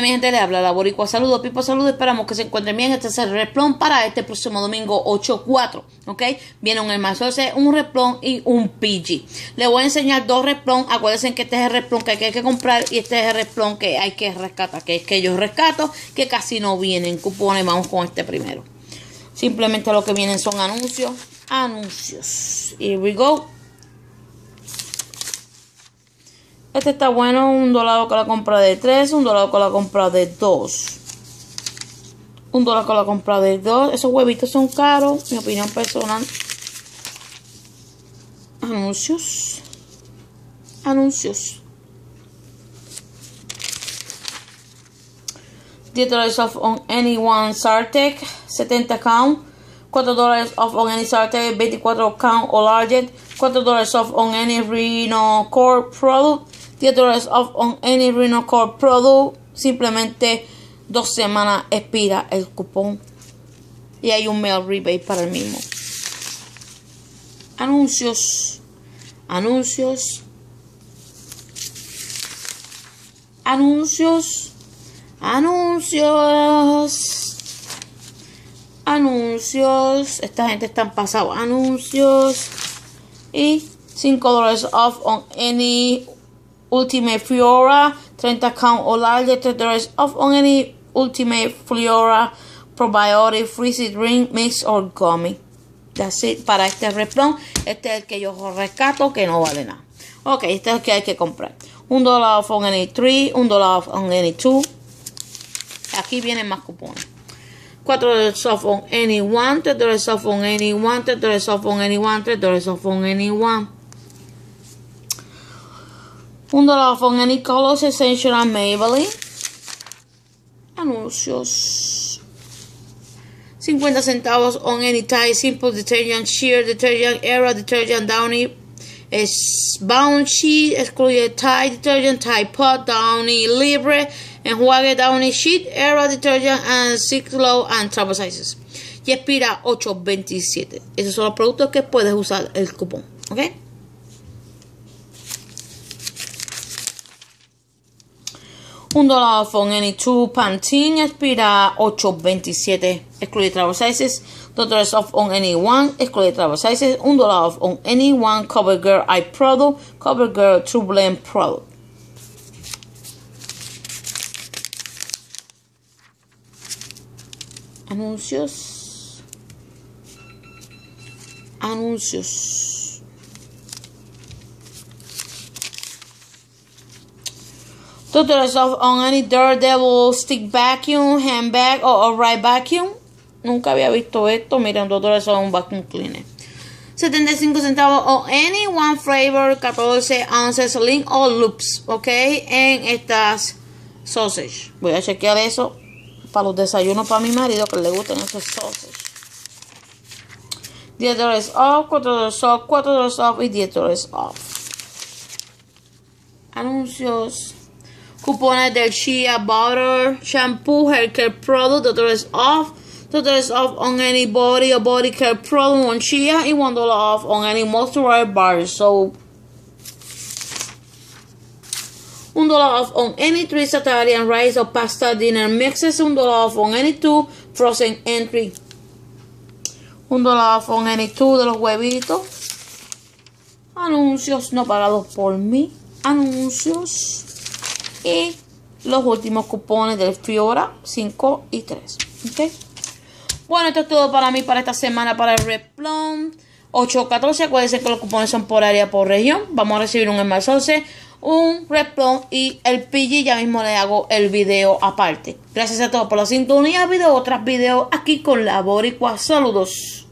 Mi gente le habla la Boricua. Saludos, Pipo, saludos. Esperamos que se encuentren bien. Este es el replón para este próximo domingo 8-4. ¿Ok? Viene un hermazoce, un replón y un PG. Le voy a enseñar dos replón. Acuérdense que este es el replón que hay que comprar y este es el replón que hay que rescatar. Que es que yo rescato, que casi no vienen cupones. Vamos con este primero. Simplemente lo que vienen son anuncios. Anuncios. Here we go. Este está bueno, un dólar con la compra de 3, un dólar con la compra de 2. Un dólar con la compra de 2. Esos huevitos son caros, mi opinión personal. Anuncios. Anuncios. 10 dólares off on any one Sartec, 70 count. 4 dólares off on any Sartec, 24 count o larger. 4 dólares off on any Reno Core product. 10 dólares off on any Reno Core product. Simplemente dos semanas expira el cupón. Y hay un mail rebate para el mismo. Anuncios. Anuncios. Anuncios. Anuncios. Anuncios. Esta gente está pasado. Anuncios. Y 5 dólares off on any Ultimate Flora, 30 count o larger, 3 dollars off on any Ultimate Flora Probiotic Freezy Drink Mix or Gummy. It para este replón. Este es el que yo rescato que no vale nada. Ok, este es el que hay que comprar. Un dólar off on any 3, un dólar off on any 2. Aquí vienen más cupones. 4 dólares off on any 1, 3 dólares off on any 1, 3 dólares off on any 1, 3 dólares off on any 1. Un dólar on any colors essential and Maybelline. Anuncios. 50 centavos on any Tide Simple Detergent, Sheer Detergent, Era Detergent, Downy, Bouncy, excluye Tide Detergent, Tide Pot, Downy, Libre, Enjuague Downy Sheet, Era Detergent, and Low and Travel Sizes. Y expira 8.27. Esos son los productos que puedes usar el cupón. ¿Ok? Un dólar off on any two Pantene expira 8.27 excluye travel sizes. Dos dólares off on any one excluye travel sizes. Un dólar off on any one CoverGirl Eye product. CoverGirl True Blend product. Anuncios. Anuncios. Tutors of on any Daredevil stick vacuum, handbag o right vacuum. Nunca había visto esto. Miren, tutors son un vacuum cleaner. 75 centavos o any one flavor, 14 ounces link o loops, ok, en estas sausage. Voy a chequear eso para los desayunos para mi marido que le gusten esos sausage. 10 dólares off, 4 dólares off, 4 dólares off y 10 dólares off. Anuncios. Cupones del Shea Butter Shampoo Hair Care Product, 2 dólares off. 2 dólares off on any body or body care product on Shea y 1 dólar off on any moisturizer bar soap. 1 dólar off on any 3 Italian rice or pasta dinner mixes. 1 dólar off on any 2 frozen entry. 1 dólar off on any 2 de los huevitos. Anuncios no pagados por mí. Anuncios. Y los últimos cupones del Fiora 5 y 3. ¿Ok? Bueno, esto es todo para mí para esta semana para el Replon 814. Acuérdense que los cupones son por área, por región. Vamos a recibir un envase, un Replon y el PG. Ya mismo le hago el video aparte. Gracias a todos por la sintonía. Video otras videos aquí con la Boricua. Saludos.